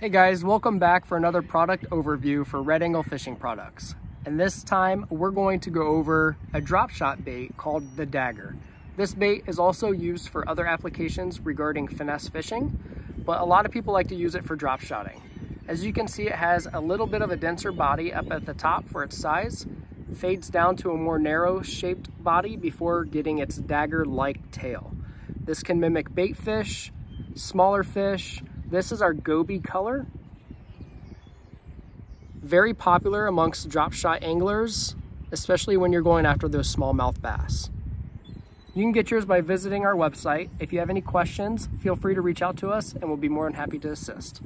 Hey guys, welcome back for another product overview for Red Angle Fishing Products. And this time we're going to go over a drop shot bait called the Dagger. This bait is also used for other applications regarding finesse fishing, but a lot of people like to use it for drop shotting. As you can see, it has a little bit of a denser body up at the top for its size, fades down to a more narrow shaped body before getting its dagger-like tail. This can mimic bait fish, smaller fish, this is our Goby color. Very popular amongst drop shot anglers, especially when you're going after those smallmouth bass. You can get yours by visiting our website. If you have any questions, feel free to reach out to us and we'll be more than happy to assist.